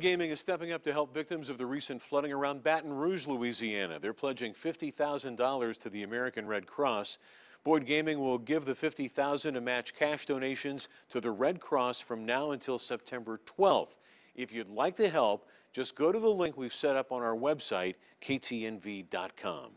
Gaming is stepping up to help victims of the recent flooding around Baton Rouge, Louisiana. They're pledging $50,000 to the American Red Cross. Boyd Gaming will give the $50,000 to match cash donations to the Red Cross from now until September 12th. If you'd like to help, just go to the link we've set up on our website, ktnv.com.